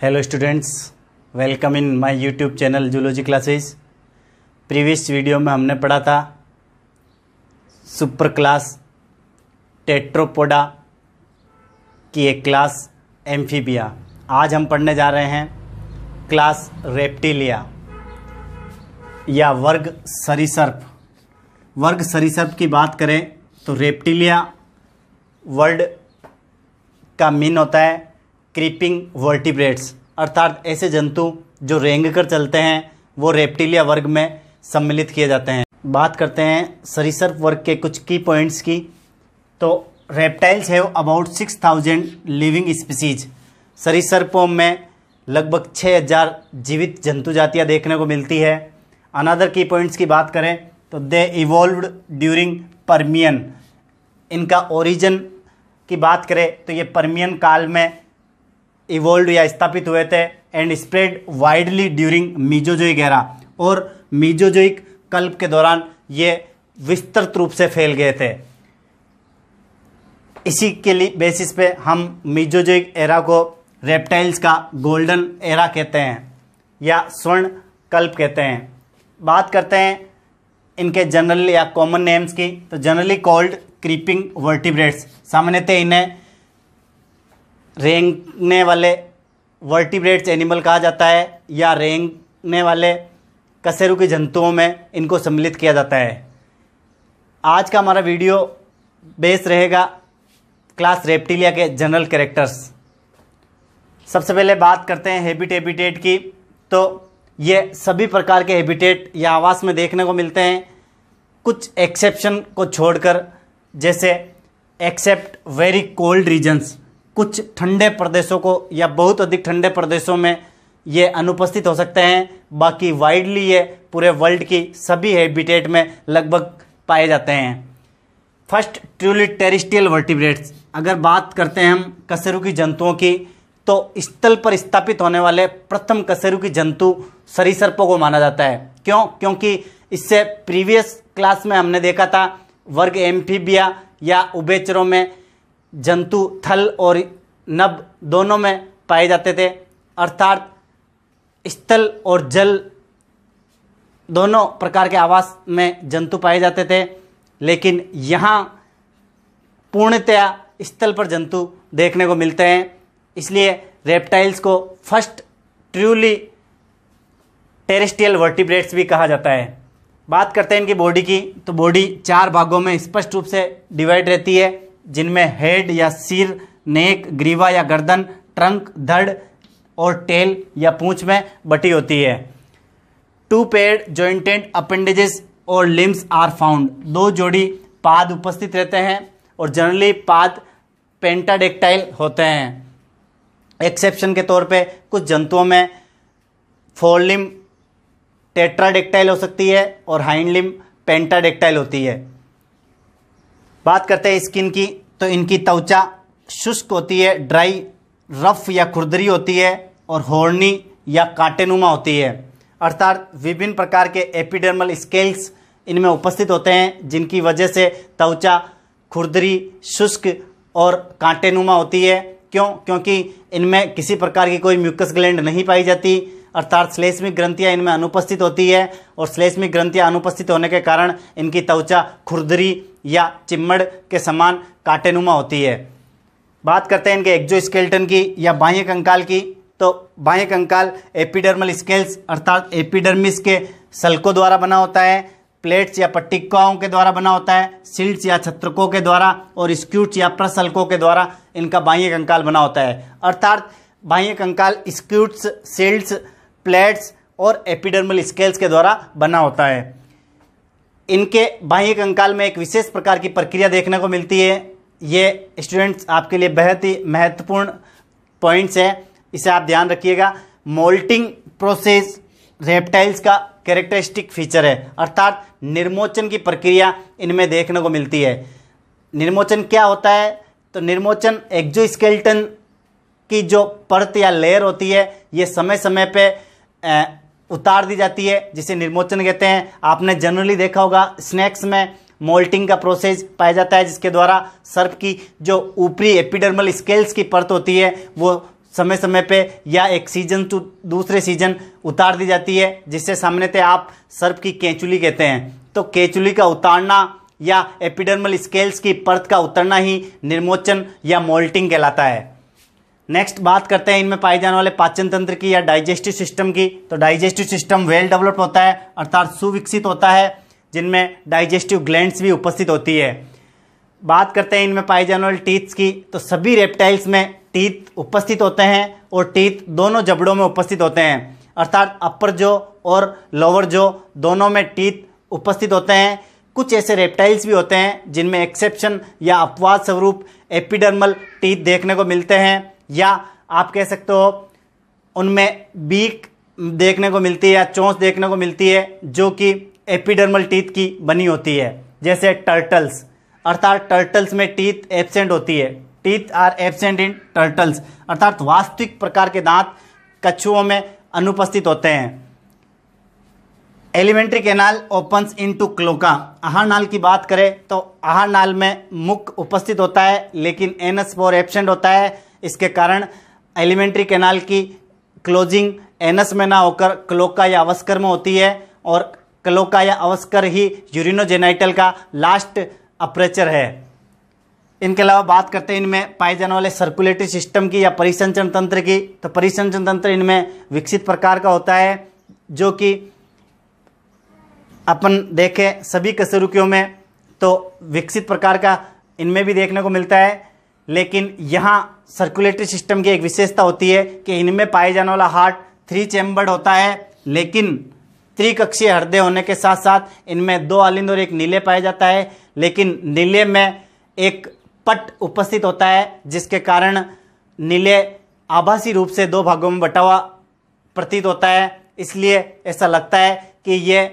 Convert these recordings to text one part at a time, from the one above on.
Hello students welcome in my YouTube channel zoology classes previous video में हमने पढ़ा था सुपर क्लास टेट्रोपोडा की एक क्लास एम्फीबिया आज हम पढ़ने जा रहे हैं क्लास रेप्टिलिया या वर्ग सरीसर्प। वर्ग सरीसर्प की बात करें तो रेप्टिलिया वर्ड का मीन होता है। Creeping vertebrates. अर्थात ऐसे जंतु जो रेंग कर चलते हैं, वो रेप्टिलिया वर्ग में सम्मिलित किए जाते हैं। बात करते हैं सरीसर्प वर्ग के कुछ की पॉइंट्स की। तो reptiles have about six thousand living species सरीसर्पों में लगभग छः हज़ार जीवित जंतु जातियाँ देखने को मिलती है। अनदर की पॉइंट्स की बात करें तो दे इवॉल्व्ड ड्यूरिंग परमियन इनका ओरिजिन की बात करें तो ये परमियन काल में इवोल्व या स्थापित हुए थे and spread widely during Mesozoic era और मीजोजोइक कल्प के दौरान ये विस्तृत रूप से फैल गए थे। इसी के लिए बेसिस पे हम मीजोजोइक एरा को रेप्टाइल्स का गोल्डन एरा कहते हैं या स्वर्ण कल्प कहते हैं। बात करते हैं इनके जनरल या कॉमन नेम्स की तो जनरली कॉल्ड क्रीपिंग वर्टिब्रेट्स सामान्यतः इन्हें रेंगने वाले वर्टिब्रेट्स एनिमल कहा जाता है, या रेंगने वाले कसेरू के जंतुओं में इनको सम्मिलित किया जाता है। आज का हमारा वीडियो बेस रहेगा क्लास रेप्टिलिया के जनरल कैरेक्टर्स। सबसे पहले बात करते हैं हैबिट हैबिटेट की। तो ये सभी प्रकार के हैबिटेट या आवास में देखने को मिलते हैं। कुछ एक्सेप्शन को छोड़कर, जैसे एक्सेप्ट वेरी कोल्ड रीजन्स। कुछ ठंडे प्रदेशों को या बहुत अधिक ठंडे प्रदेशों में ये अनुपस्थित हो सकते हैं। बाकी वाइडली ये पूरे वर्ल्ड की सभी हैबिटेट में लगभग पाए जाते हैं। फ़र्स्ट ट्रूली टेरिस्टियल वर्टिब्रेट्स अगर बात करते हैं हम कसेरू की जंतुओं की तो स्थल पर स्थापित होने वाले प्रथम कसेरू की जंतु सरीसर्पों को माना जाता है। क्यों? क्योंकि इससे प्रीवियस क्लास में हमने देखा था, वर्ग एम्फीबिया या उबेचरों में जंतु, थल और नभ दोनों में पाए जाते थे। अर्थात स्थल और जल दोनों प्रकार के आवास में जंतु पाए जाते थे। लेकिन यहाँ पूर्णतया स्थल पर जंतु देखने को मिलते हैं। इसलिए रेप्टाइल्स को फ़र्स्ट ट्रूली टेरेस्ट्रियल वर्टिब्रेट्स भी कहा जाता है। बात करते हैं इनकी बॉडी की तो बॉडी चार भागों में स्पष्ट रूप से डिवाइड रहती है। जिनमें हेड या सिर, नेक, ग्रीवा या गर्दन, ट्रंक, धड़ और टेल या पूंछ में बटी होती है। टू पेड जॉइंटेड अपेंडेजेस और लिम्स आर फाउंड। दो जोड़ी पाद उपस्थित रहते हैं और जनरली पाद पेंटाडेक्टाइल होते हैं। एक्सेप्शन के तौर पे कुछ जंतुओं में फोर लिम टेट्राडेक्टाइल हो सकती है और हाइंड लिम पेंटाडेक्टाइल होती है। बात करते हैं स्किन की तो इनकी त्वचा शुष्क होती है, ड्राई, रफ या खुरदरी होती है और हॉर्नी या कांटेनुमा होती है। अर्थात विभिन्न प्रकार के एपिडर्मल स्केल्स इनमें उपस्थित होते हैं, जिनकी वजह से त्वचा खुरदरी शुष्क और कांटेनुमा होती है। क्यों? क्योंकि इनमें किसी प्रकार की कोई म्यूकस ग्लैंड नहीं पाई जाती। अर्थात श्लेष्मिक ग्रंथियाँ इनमें अनुपस्थित होती है और श्लेष्मिक ग्रंथियाँ अनुपस्थित होने के कारण इनकी त्वचा खुरदरी या चिम्मड़ के समान काटेनुमा होती है। बात करते हैं इनके एक्जोस्केल्टन की या बाह्य कंकाल की। तो बाह्य कंकाल एपिडर्मल स्केल्स अर्थात एपिडर्मिस के सल्कों द्वारा बना होता है प्लेट्स या पट्टिकाओं के द्वारा बना होता है सिल्ट्स या छत्रकों के द्वारा और स्क्यूट्स या प्रसल्कों के द्वारा इनका बाह्य कंकाल बना होता है। अर्थात बाह्य कंकाल स्क्यूट्स सिल्ट्स प्लेट्स और एपिडर्मल स्केल्स के द्वारा बना होता है। इनके बाह्य कंकाल में एक विशेष प्रकार की प्रक्रिया देखने को मिलती है। ये स्टूडेंट्स आपके लिए बेहद ही महत्वपूर्ण पॉइंट्स है। इसे आप ध्यान रखिएगा। मोल्टिंग प्रोसेस रेप्टाइल्स का कैरेक्टरिस्टिक फीचर है। अर्थात निर्मोचन की प्रक्रिया इनमें देखने को मिलती है। निर्मोचन क्या होता है? तो निर्मोचन एक्जोस्केल्टन की जो परत या लेयर होती है, ये समय समय पे उतार दी जाती है, जिसे निर्मोचन कहते हैं। आपने जनरली देखा होगा स्नैक्स में मोल्टिंग का प्रोसेस पाया जाता है, जिसके द्वारा सर्प की जो ऊपरी एपिडर्मल स्केल्स की परत होती है, वो समय समय पे या एक सीज़न टू दूसरे सीज़न उतार दी जाती है, जिससे सामने थे आप सर्प की केंचुली कहते हैं। तो केंचुली का उतारना या एपिडर्मल स्केल्स की परत का उतरना ही निर्मोचन या मोल्टिंग कहलाता है। नेक्स्ट बात करते हैं इनमें पाए जाने वाले पाचन तंत्र की या डाइजेस्टिव सिस्टम की। तो डाइजेस्टिव सिस्टम वेल डेवलप्ड होता है, अर्थात सुविकसित होता है, जिनमें डाइजेस्टिव ग्लैंड्स भी उपस्थित होती है। बात करते हैं इनमें पाए जाने वाले टीथ्स की। तो सभी रेप्टाइल्स में टीथ उपस्थित होते हैं और टीथ दोनों जबड़ों में उपस्थित होते हैं। अर्थात अपर जो और लोअर जो दोनों में टीथ उपस्थित होते हैं। कुछ ऐसे रेप्टाइल्स भी होते हैं जिनमें एक्सेप्शन या अपवाद स्वरूप एपिडर्मल टीथ देखने को मिलते हैं। या आप कह सकते हो, उनमें बीक देखने को मिलती है या चोंच देखने को मिलती है, जो कि एपिडर्मल टीथ की बनी होती है। जैसे टर्टल्स अर्थात टर्टल्स में टीथ एबसेंट होती है। Teeth are absent in turtles अर्थात वास्तविक प्रकार के दांत कछुओं में अनुपस्थित होते हैं। Alimentary canal opens into cloaca आहार नाल की बात करें तो आहार नाल में मुख उपस्थित होता है, लेकिन एनस फोर एबसेंट होता है। इसके कारण एलिमेंट्री कैनाल की क्लोजिंग एनस में ना होकर क्लोका या अवस्कर में होती है और क्लोका या अवस्कर ही यूरिनोजेनाइटल का लास्ट अप्रेचर है। इनके अलावा बात करते हैं इनमें पाए जाने वाले सर्कुलेटरी सिस्टम की या परिसंचरण तंत्र की। तो परिसंचरण तंत्र इनमें विकसित प्रकार का होता है, जो कि अपन देखें सभी कसरुकियों में तो विकसित प्रकार का इनमें भी देखने को मिलता है। लेकिन यहाँ सर्कुलेटरी सिस्टम की एक विशेषता होती है कि इनमें पाए जाने वाला हार्ट थ्री चैम्बर्ड होता है, लेकिन त्रिकक्षीय हृदय होने के साथ साथ इनमें दो आलिंद और एक नीले पाया जाता है, लेकिन नीले में एक पट उपस्थित होता है, जिसके कारण नीले आभासी रूप से दो भागों में बटा हुआ प्रतीत होता है। इसलिए ऐसा लगता है कि ये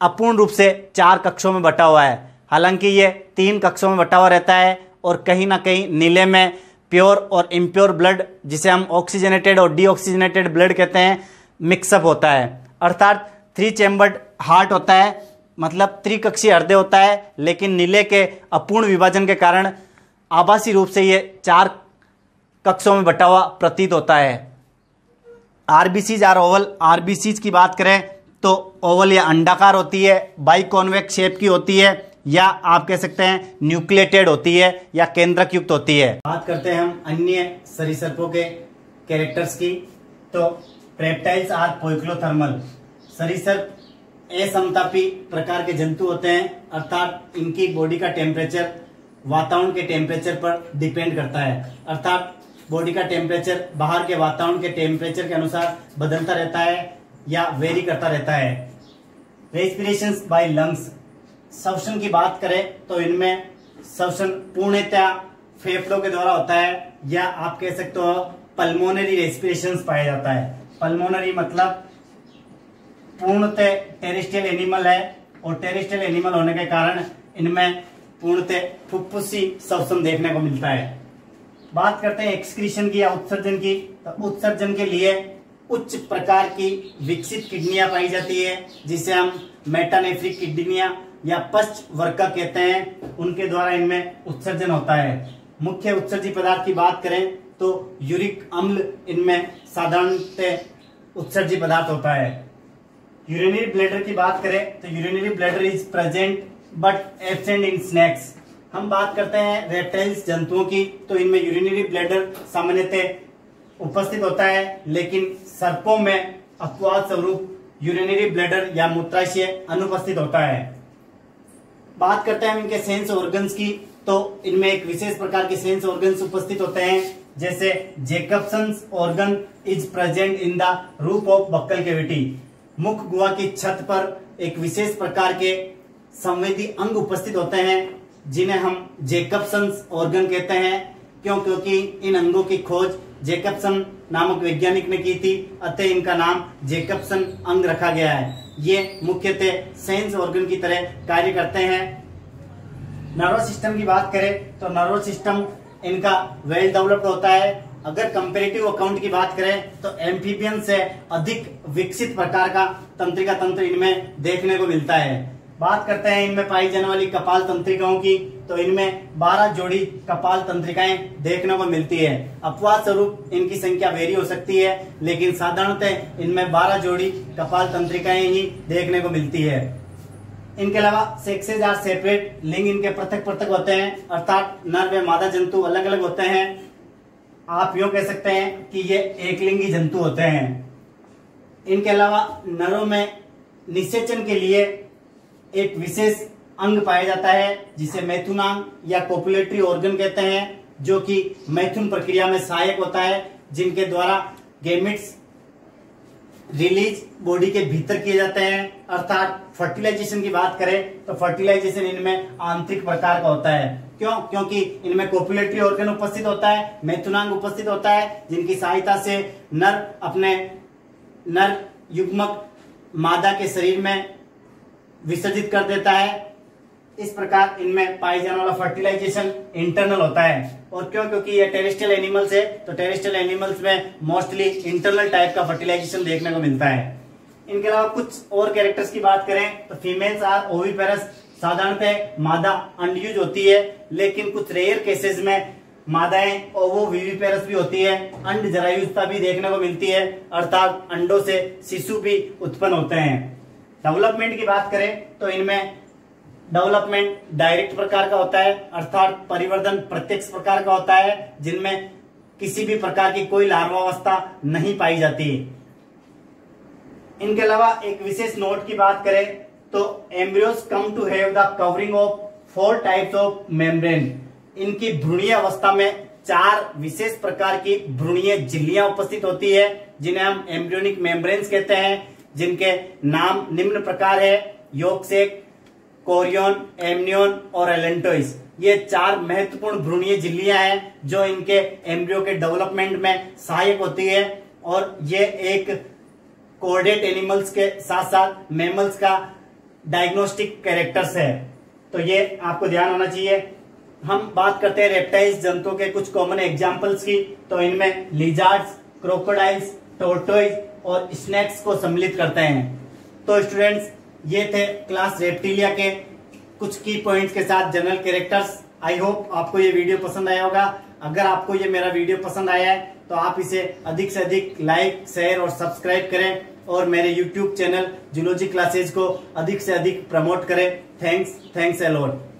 अपूर्ण रूप से चार कक्षों में बटा हुआ है। हालाँकि ये तीन कक्षों में बटा हुआ रहता है और कहीं ना कहीं नीले में प्योर और इम्प्योर ब्लड, जिसे हम ऑक्सीजनेटेड और डीऑक्सीजनेटेड ब्लड कहते हैं मिक्सअप होता है। अर्थात थ्री चैम्बर्ड हार्ट होता है मतलब त्रिकक्षीय हृदय होता है, लेकिन नीले के अपूर्ण विभाजन के कारण आभासी रूप से ये चार कक्षों में बटा हुआ प्रतीत होता है। RBCs are Oval. आरबीसीज की बात करें तो ओवल या अंडाकार होती है, बाई कॉन्वेक्स शेप की होती है या आप कह सकते हैं न्यूक्लिएटेड होती है या केंद्रक युक्त होती है। बात करते हैं हम अन्य सरीसृपों के कैरेक्टर्स की। तो प्रेप्टाइल्स आर पोइक्लोथर्मल सरीसर्प असमतापी प्रकार के जंतु होते हैं, अर्थात इनकी बॉडी का टेम्परेचर वातावरण के टेम्परेचर पर डिपेंड करता है। अर्थात बॉडी का टेम्परेचर बाहर के वातावरण के टेम्परेचर के अनुसार बदलता रहता है या वेरी करता रहता है। रेस्पिरेशन बाय लंग्स श्वसन की बात करें तो इनमें श्वसन पूर्णतः फेफड़ों के द्वारा होता है, या आप कह सकते हो पल्मोनरी रेस्पिरेशन पाया जाता है। पल्मोनरी मतलब पूर्णतः टेरिस्टियल एनिमल है, और टेरिस्टियल एनिमल होने के कारण इनमें पूर्णतः फुफ्फुसी श्वसन देखने को मिलता है। बात करते हैं एक्सक्रीशन की या उत्सर्जन की। तो उत्सर्जन के लिए उच्च प्रकार की विकसित किडनियाँ पाई जाती है, जिसे हम मेटानेफ्रिक किडनियाँ या पश्च वर्का कहते हैं, उनके द्वारा इनमें उत्सर्जन होता है। मुख्य उत्सर्जी पदार्थ की बात करें तो यूरिक अम्ल इनमें साधारणतः उत्सर्जी पदार्थ होता है। यूरिनरी ब्लेडर की बात करें तो urinary bladder is present, but absent in snakes. हम बात करते हैं रेप्टाइल्स जंतुओं की तो इनमें यूरिनरी ब्लेडर सामान्यतः उपस्थित होता है, लेकिन सर्पों में अपवाद स्वरूप यूरिनरी ब्लेडर या मूत्राशय अनुपस्थित होता है। बात करते हैं इनके सेंस ऑर्गन्स की तो इनमें एक विशेष प्रकार के सेंस ऑर्गन्स उपस्थित होते हैं, जैसे Jacobson organ is present in the roof of buccal cavity मुख गुहा की छत पर एक विशेष प्रकार के संवेदी अंग उपस्थित होते हैं, जिन्हें हम जेकबसन ऑर्गन कहते हैं। क्यों? क्योंकि इन अंगों की खोज जेकबसन नामक वैज्ञानिक ने की थी, अतः इनका नाम जेकबसन अंग रखा गया है। ये मुख्यतः सेंस ऑर्गन की तरह कार्य करते हैं। नर्वस सिस्टम की बात करें तो नर्वस सिस्टम इनका वेल डेवलप्ड होता है। अगर कंपेरेटिव अकाउंट की बात करें तो एम्फीबियन से अधिक विकसित प्रकार का तंत्रिका तंत्र इनमें देखने को मिलता है। बात करते हैं इनमें पाई जाने वाली कपाल तंत्रिकाओं की। तो इनमें 12 जोड़ी कपाल तंत्रिकाएँ देखने को मिलती है। अपवाद स्वरूप इनकी संख्या वेरी हो सकती है, लेकिन साधारणतः इनमें 12 जोड़ी कपाल तंत्रिकाएँ ही देखने को मिलती है। इनके अलावा सेक्सेज आर सेपरेट, लिंग इनके पृथक पृथक होते हैं, अर्थात नर व मादा जंतु अलग अलग होते हैं। आप यूँ कह सकते हैं कि ये एकलिंगी जंतु होते हैं। इनके अलावा नरों में निषेचन के लिए एक विशेष अंग पाया जाता है, जिसे मैथुनांग या कोपुलेटरी ऑर्गन कहते हैं, जो कि मैथुन प्रक्रिया में सहायक होता है, जिनके द्वारा गेमिट्स रिलीज़ बॉडी के भीतर किए जाते हैं। अर्थात फर्टिलाइजेशन की बात करें तो फर्टिलाइजेशन इनमें आंतरिक प्रकार का होता है। क्यों? क्योंकि इनमें कोपुलेटरी ऑर्गन उपस्थित होता है, मैथुनांग उपस्थित होता है, जिनकी सहायता से नर अपने नर युग्मक मादा के शरीर में विसर्जित कर देता है। इस प्रकार इनमें पाई जाने वाला फर्टिलाइजेशन इंटरनल होता है। और क्यों? क्योंकि ये टेरिस्टल एनिमल्स है तो टेरिस्टल एनिमल्स में मोस्टली इंटरनल टाइप का फर्टिलाइजेशन देखने को मिलता है। इनके अलावा कुछ और कैरेक्टर्स की बात करें तो फीमेल्स आर ओवीपेरस साधारणतः मादा अंडयूज होती है, लेकिन कुछ रेयर केसेस में मादाएँ ओवो विविपेरस भी होती है अंड जरायुजता भी देखने को मिलती है, अर्थात अंडों से शिशु भी उत्पन्न होते हैं। डेवलपमेंट की बात करें तो इनमें डेवलपमेंट डायरेक्ट प्रकार का होता है, अर्थात परिवर्तन प्रत्यक्ष प्रकार का होता है, जिनमें किसी भी प्रकार की कोई लार्वावस्था नहीं पाई जाती। इनके अलावा एक विशेष नोट की बात करें तो embryos come to have the covering of four types of membrane. इनकी भ्रूणीय अवस्था में चार विशेष प्रकार की भ्रूणीय झिल्लियाँ उपस्थित होती है, जिन्हें हम एम्ब्रियोनिक मेम्ब्रेन्स कहते हैं। जिनके नाम निम्न प्रकार है योगसेक कोरियन, एमनियन और एलेंटोइस। ये चार महत्वपूर्ण भ्रूणीय झिल्लियाँ हैं, जो इनके एम्ब्रियो के डेवलपमेंट में सहायक होती है और ये एक कोर्डेट एनिमल्स के साथ साथ मेमल्स का डायग्नोस्टिक कैरेक्टर्स है। तो ये आपको ध्यान होना चाहिए। हम बात करते हैं रेप्टाइल्स जंतुओं के कुछ कॉमन एग्जाम्पल्स की। तो इनमें लिजार्ड्स क्रोकोडाइल्स टोर्टोइज और स्नैक्स को सम्मिलित करते हैं। तो स्टूडेंट्स ये थे क्लास रेप्टिलिया के कुछ की पॉइंट्स के साथ जनरल कैरेक्टर्स आई होप आपको ये वीडियो पसंद आया होगा। अगर आपको ये मेरा वीडियो पसंद आया है तो आप इसे अधिक से अधिक लाइक शेयर और सब्सक्राइब करें और मेरे यूट्यूब चैनल जूलॉजी क्लासेज को अधिक से अधिक प्रमोट करें। Thanks thanks a lot